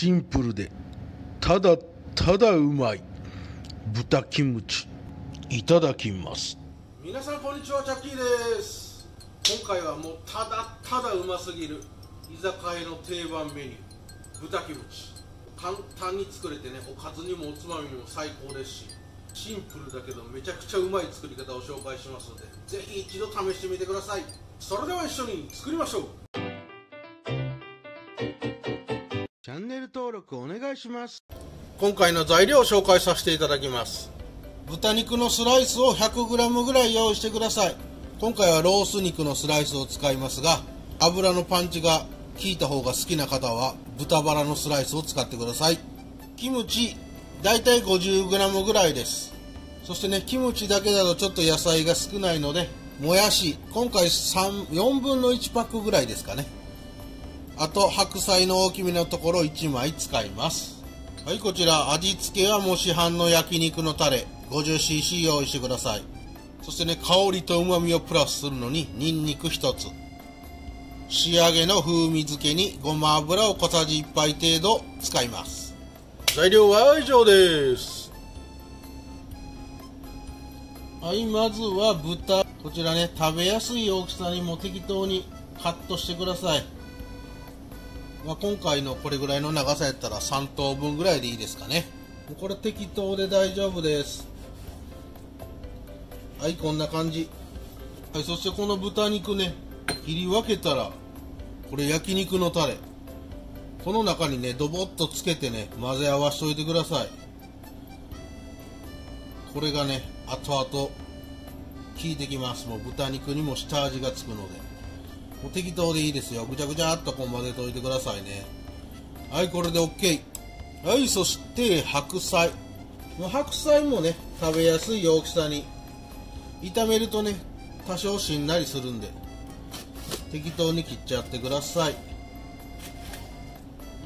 シンプルでただただうまい豚キムチいただきます。皆さんこんにちはチャッキーです。今回はもうただただうますぎる居酒屋の定番メニュー豚キムチ。簡単に作れてねおかずにもおつまみにも最高ですしシンプルだけどめちゃくちゃうまい作り方を紹介しますのでぜひ一度試してみてください。それでは一緒に作りましょう。登録お願いします。今回の材料を紹介させていただきます。豚肉のスライスを 100g ぐらい用意してください。今回はロース肉のスライスを使いますが油のパンチが効いた方が好きな方は豚バラのスライスを使ってください。キムチだいたい 50g ぐらいです。そしてねキムチだけだとちょっと野菜が少ないのでもやし今回4分の1パックぐらいですかね。あと白菜の大きめのところ1枚使います。はいこちら。味付けはもう市販の焼肉のタレ。50cc 用意してください。そしてね香りと旨味をプラスするのにニンニク1つ。仕上げの風味付けにごま油を小さじ1杯程度使います。材料は以上です。はいまずは豚。こちらね食べやすい大きさにも適当にカットしてください。まあ、今回のこれぐらいの長さやったら3等分ぐらいでいいですかね。これ適当で大丈夫です。はいこんな感じ。はいそしてこの豚肉ね切り分けたらこれ焼肉のタレ。この中にねドボッとつけてね混ぜ合わしといてください。これがね後々効いてきます。もう豚肉にも下味がつくので。もう適当でいいですよ。ぐちゃぐちゃっとこう混ぜといてくださいね。はいこれで OK はいそして白菜。白菜もね食べやすい大きさに。炒めるとね多少しんなりするんで。適当に切っちゃってください、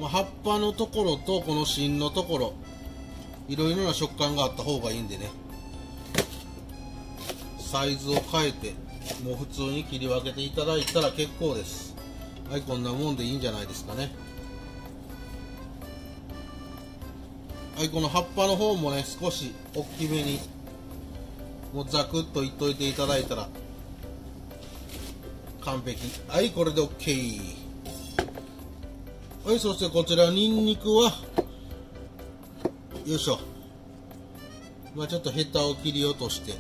まあ、葉っぱのところとこの芯のところ。いろいろな食感があった方がいいんでね。サイズを変えて。もう普通に切り分けていただいたら結構です。はいこんなもんでいいんじゃないですかね。はいこの葉っぱの方もね少し大きめにもうザクッといっといていただいたら完璧。はいこれで OK はいそしてこちらにんにくはよいしょ。まあちょっとヘタを切り落として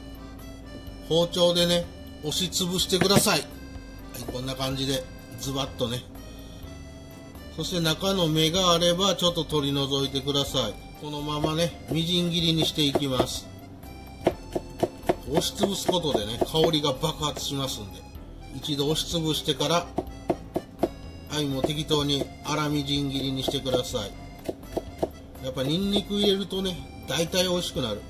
包丁でね押しつぶしてください、はい、こんな感じでズバッとね。そして中の芽があればちょっと取り除いてください。このままねみじん切りにしていきます。押しつぶすことでね香りが爆発しますんで。一度押しつぶしてからはいもう適当に粗みじん切りにしてください。やっぱニンニク入れるとね大体美味しくなる。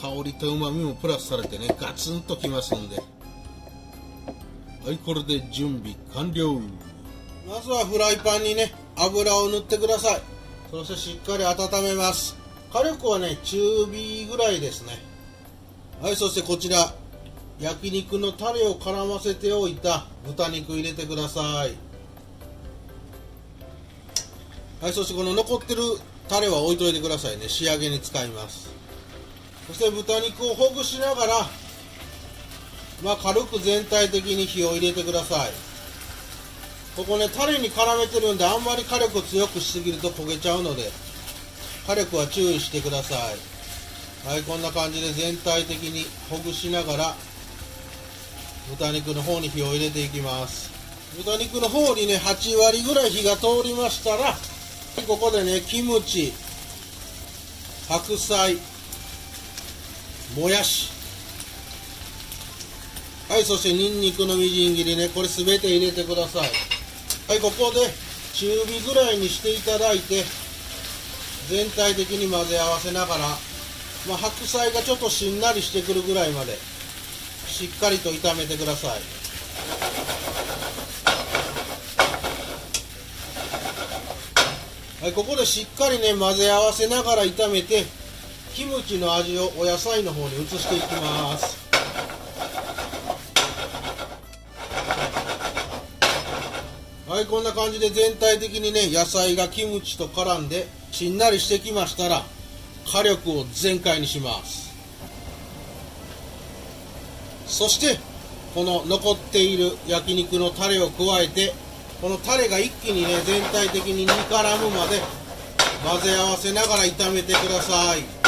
香りと旨味もプラスされてねガツンときますんで。はいこれで準備完了。まずはフライパンにね油を塗ってください。そしてしっかり温めます。火力はね中火ぐらいですね。はいそしてこちら焼肉のタレを絡ませておいた豚肉入れてください。はいそしてこの残ってるタレは置いといてくださいね。仕上げに使います。そして豚肉をほぐしながら、まあ、軽く全体的に火を入れてください。ここねタレに絡めてるんであんまり火力強くしすぎると焦げちゃうので火力は注意してください。はいこんな感じで全体的にほぐしながら豚肉の方に火を入れていきます。豚肉の方にね8割ぐらい火が通りましたらここでねキムチ白菜もやし。はいそしてにんにくのみじん切りね。これ全て入れてください。はいここで中火ぐらいにしていただいて全体的に混ぜ合わせながら、まあ、白菜がちょっとしんなりしてくるぐらいまでしっかりと炒めてください。はいここでしっかりね混ぜ合わせながら炒めてキムチの味をお野菜の方に移していきます。はいこんな感じで全体的にね野菜がキムチと絡んでしんなりしてきましたら火力を全開にします。そしてこの残っている焼肉のタレを加えてこのタレが一気にね全体的に煮絡むまで混ぜ合わせながら炒めてください。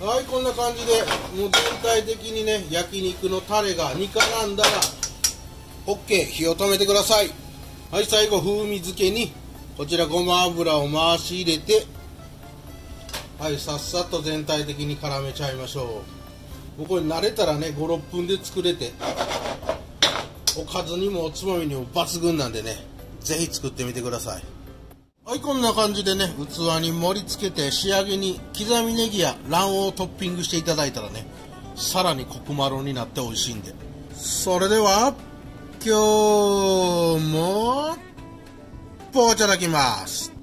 はいこんな感じでもう全体的にね焼肉のタレが煮絡んだら OK 火を止めてください。はい最後風味付けにこちらごま油を回し入れてはいさっさと全体的に絡めちゃいましょう。もうこれ慣れたらね56分で作れておかずにもおつまみにも抜群なんでねぜひ作ってみてください。はいこんな感じでね器に盛り付けて仕上げに刻みネギや卵黄をトッピングしていただいたらねさらにコクマロになって美味しいんで。それでは今日もポーチャだきます。